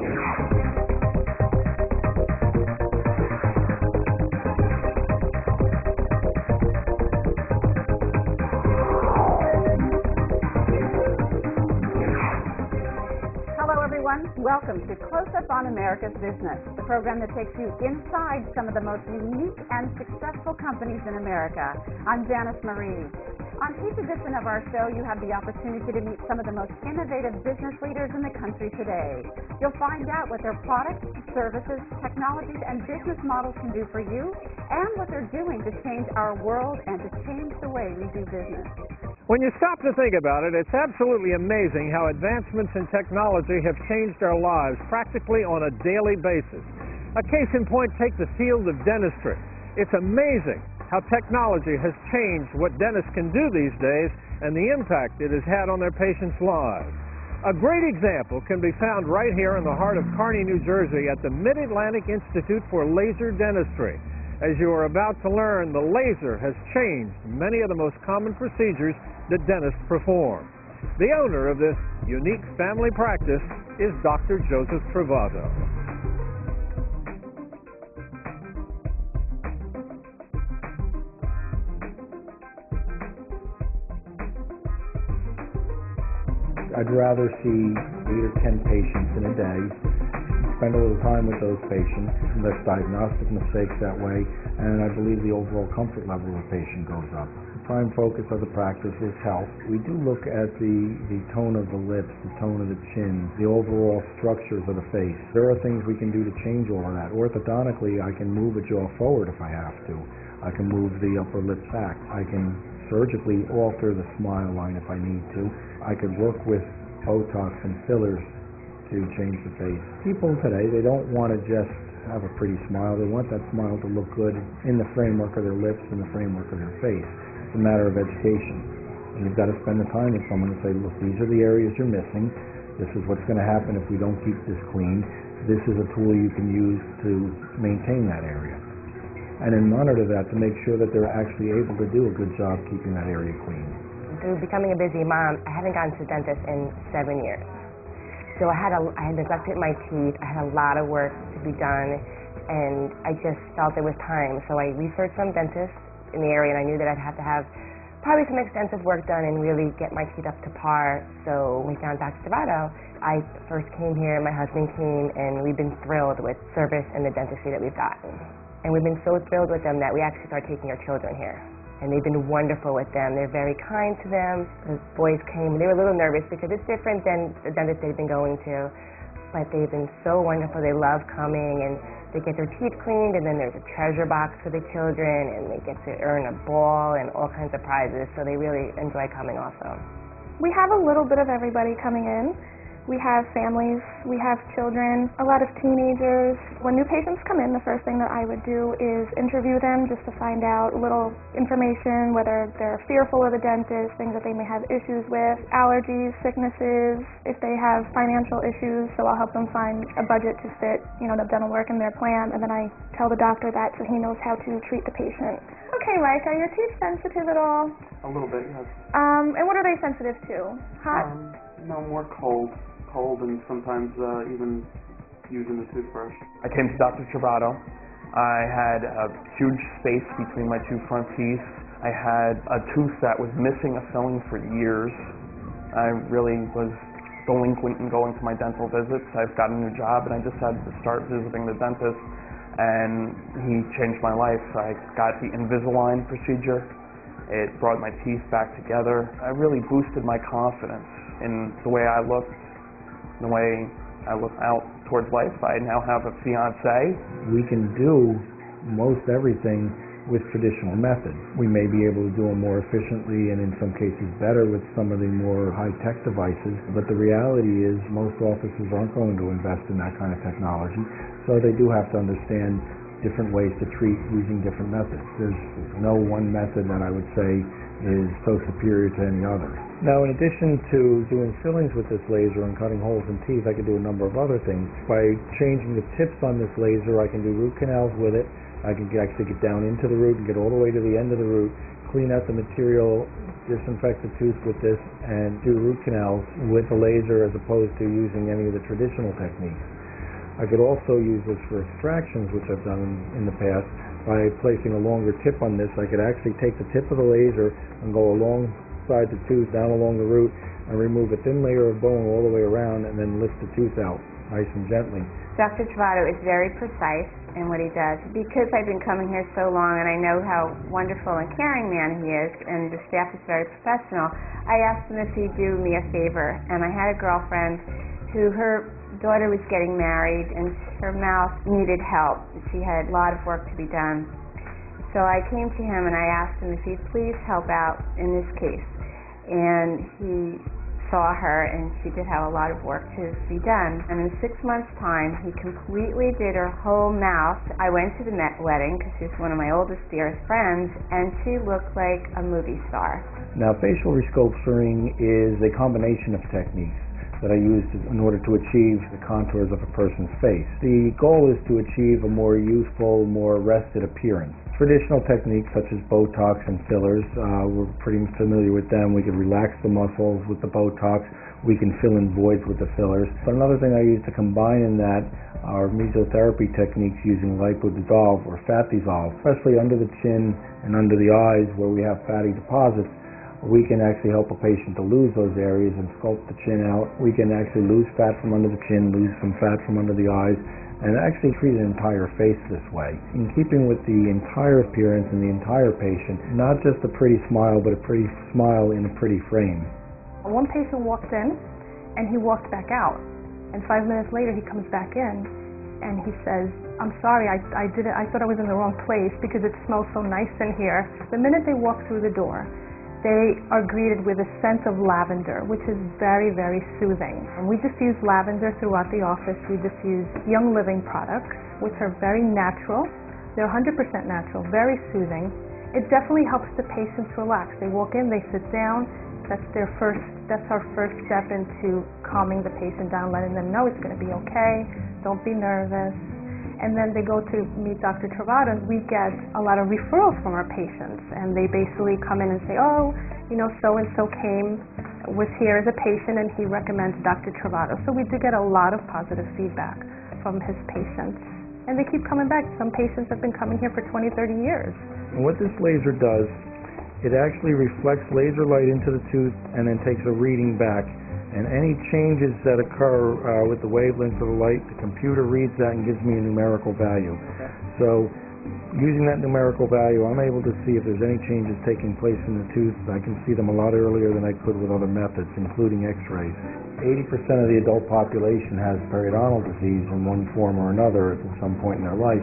Hello, everyone. Welcome to Close Up on America's Business, the program that takes you inside some of the most unique and successful companies in America. I'm Janice Marie. On each edition of our show, you have the opportunity to meet some of the most innovative business leaders in the country today. You'll find out what their products, services, technologies, and business models can do for you, and what they're doing to change our world and to change the way we do business. When you stop to think about it, it's absolutely amazing how advancements in technology have changed our lives practically on a daily basis. A case in point, take the field of dentistry. It's amazing how technology has changed what dentists can do these days and the impact it has had on their patients' lives. A great example can be found right here in the heart of Kearny, New Jersey at the Mid-Atlantic Institute for Laser Dentistry. As you are about to learn, the laser has changed many of the most common procedures that dentists perform. The owner of this unique family practice is Dr. Joseph Trovato. I'd rather see eight or ten patients in a day, spend a little time with those patients, less diagnostic mistakes that way, and I believe the overall comfort level of the patient goes up. The prime focus of the practice is health. We do look at the, the tone of the lips, the tone of the chin, the overall structures of the face. There are things we can do to change all of that. Orthodontically, I can move a jaw forward if I have to. I can move the upper lip back. I can surgically alter the smile line if I need to. I could work with Botox and fillers to change the face. People today, they don't want to just have a pretty smile. They want that smile to look good in the framework of their lips and the framework of their face. It's a matter of education. And you've got to spend the time with someone and say, look, these are the areas you're missing. This is what's going to happen if we don't keep this clean. This is a tool you can use to maintain that area. And then monitor that to make sure that they're actually able to do a good job keeping that area clean. Through becoming a busy mom, I haven't gone to the dentist in seven years. So I had a, I had neglected my teeth. I had a lot of work to be done, and I just felt there was time. So I researched some dentists in the area, and I knew that I'd have to have probably some extensive work done and really get my teeth up to par. So we found Dr. Trovato. I first came here, my husband came, and we've been thrilled with service and the dentistry that we've gotten. And we've been so thrilled with them that we actually started taking our children here. And they've been wonderful with them. They're very kind to them. The boys came, they were a little nervous because it's different than the dentist they've been going to. But they've been so wonderful. They love coming and they get their teeth cleaned and then there's a treasure box for the children and they get to earn a ball and all kinds of prizes. So they really enjoy coming also. We have a little bit of everybody coming in. We have families, we have children, a lot of teenagers. When new patients come in, the first thing that I would do is interview them just to find out little information, whether they're fearful of the dentist, things that they may have issues with, allergies, sicknesses, if they have financial issues. So I'll help them find a budget to fit, you know, the dental work in their plan, and then I tell the doctor that so he knows how to treat the patient. Okay, Mike, are your teeth sensitive at all? A little bit, yes. Um, and what are they sensitive to? Hot? Um, no, more cold. Cold and sometimes uh, even using the toothbrush. I came to Dr. Trovato. I had a huge space between my two front teeth. I had a tooth that was missing a filling for years. I really was delinquent in going to my dental visits. I've got a new job and I decided to start visiting the dentist and he changed my life. I got the Invisalign procedure. It brought my teeth back together. I really boosted my confidence in the way I looked, the way I look out towards life. I now have a fiance. We can do most everything with traditional methods. We may be able to do them more efficiently and in some cases better with some of the more high-tech devices, but the reality is most offices aren't going to invest in that kind of technology, so they do have to understand different ways to treat using different methods. There's no one method that I would say is so superior to any other. Now, in addition to doing fillings with this laser and cutting holes in teeth, I can do a number of other things. By changing the tips on this laser, I can do root canals with it. I can actually get down into the root and get all the way to the end of the root, clean out the material, disinfect the tooth with this, and do root canals with the laser as opposed to using any of the traditional techniques. I could also use this for extractions, which I've done in, the past. By placing a longer tip on this, I could actually take the tip of the laser and go alongside the tooth, down along the root, and remove a thin layer of bone all the way around, and then lift the tooth out nice and gently. Dr. Trovato is very precise in what he does. Because I've been coming here so long and I know how wonderful and caring man he is, and the staff is very professional, I asked him if he'd do me a favor. And I had a girlfriend who her daughter was getting married and her mouth needed help. She had a lot of work to be done. So I came to him and I asked him if he'd please help out in this case. And he saw her and she did have a lot of work to be done. And in six months' time, he completely did her whole mouth. I went to the wedding because she's one of my oldest, dearest friends, and she looked like a movie star. Now, facial resculpturing is a combination of techniques that I used in order to achieve the contours of a person's face. The goal is to achieve a more youthful, more rested appearance. Traditional techniques such as Botox and fillers, uh, we're pretty familiar with them. We can relax the muscles with the Botox. We can fill in voids with the fillers. But another thing I use to combine in that are mesotherapy techniques using lipodissolve or fat dissolve, especially under the chin and under the eyes where we have fatty deposits we can actually help a patient to lose those areas and sculpt the chin out. We can actually lose fat from under the chin, lose some fat from under the eyes, and actually treat an entire face this way. In keeping with the entire appearance and the entire patient, not just a pretty smile, but a pretty smile in a pretty frame. One patient walked in and he walked back out. And five minutes later he comes back in and he says, I'm sorry, I, I did it, I thought I was in the wrong place because it smells so nice in here. The minute they walk through the door, they are greeted with a scent of lavender, which is very, very soothing. And we just use lavender throughout the office. We just use Young Living products, which are very natural. They're 100% natural, very soothing. It definitely helps the patients relax. They walk in, they sit down. That's their first. That's our first step into calming the patient down, letting them know it's going to be okay. Don't be nervous and then they go to meet Dr. Trovato, we get a lot of referrals from our patients, and they basically come in and say, oh, you know, so and so came, was here as a patient, and he recommends Dr. Trovato. So we do get a lot of positive feedback from his patients, and they keep coming back. Some patients have been coming here for 20, 30 years. And what this laser does, it actually reflects laser light into the tooth and then takes a reading back and any changes that occur uh, with the wavelength of the light, the computer reads that and gives me a numerical value. So using that numerical value, I'm able to see if there's any changes taking place in the tooth. I can see them a lot earlier than I could with other methods, including x-rays. 80% of the adult population has periodontal disease in one form or another at some point in their life.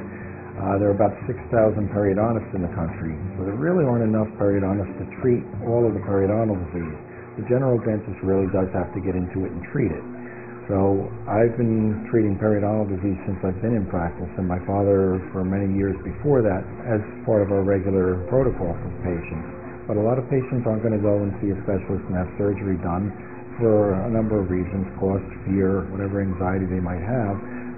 Uh, there are about 6,000 periodontists in the country, so there really aren't enough periodontists to treat all of the periodontal disease the general dentist really does have to get into it and treat it. So I've been treating periodontal disease since I've been in practice, and my father for many years before that as part of our regular protocol for patients. But a lot of patients aren't going to go and see a specialist and have surgery done for a number of reasons, cost, fear, whatever anxiety they might have.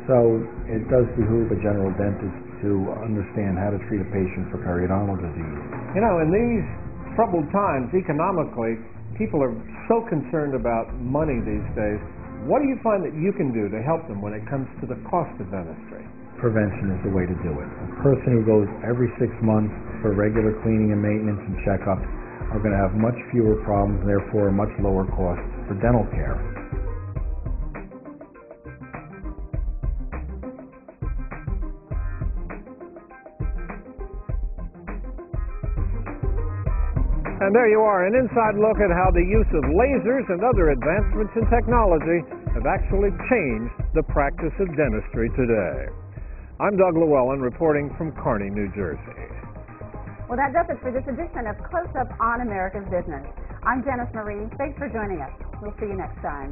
So it does behoove a general dentist to understand how to treat a patient for periodontal disease. You know, in these troubled times economically, people are so concerned about money these days. What do you find that you can do to help them when it comes to the cost of dentistry? Prevention is the way to do it. A person who goes every six months for regular cleaning and maintenance and checkups are going to have much fewer problems therefore a much lower cost for dental care. And there you are, an inside look at how the use of lasers and other advancements in technology have actually changed the practice of dentistry today. I'm Doug Llewellyn reporting from Kearny, New Jersey. Well, that does it for this edition of Close Up on America's Business. I'm Janice Marie. Thanks for joining us. We'll see you next time.